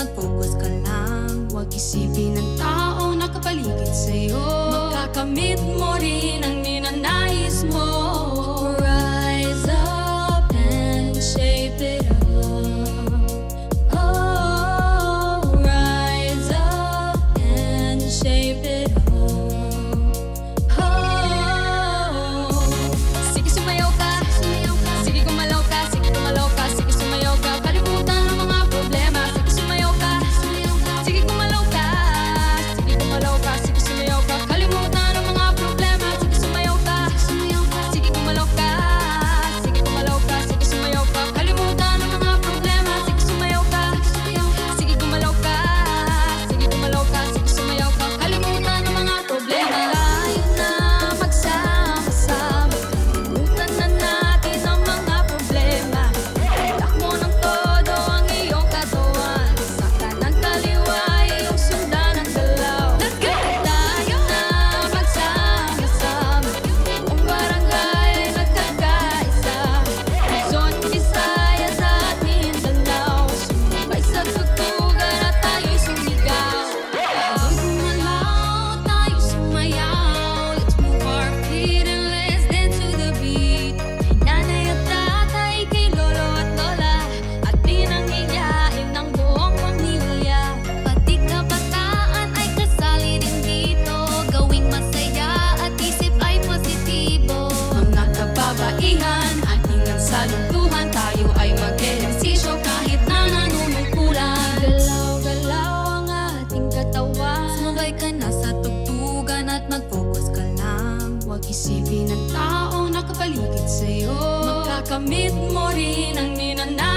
Mag-focus ka lang. Huwag isipin ang tao na kapaligid sa'yo. Makakamit mo rin ang ninanais mo. Isipin ang taong nakapaligid sa'yo. Magkakamit mo rin ang ninanaw